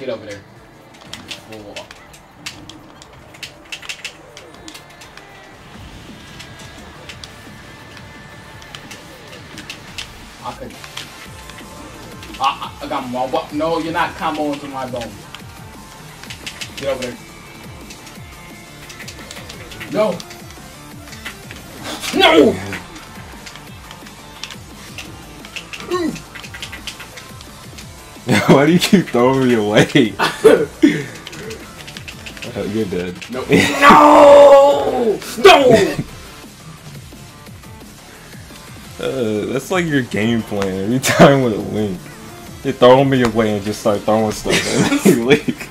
Get over there. Oh. I could. I, I got my what? No, you're not comboing to my bone. Get over there. No. No. Mm. Why do you keep throwing me away? Oh, you're dead. No. no. No. Uh, that's like your game plan every time with a link. You throw me away and just start throwing stuff at me. like,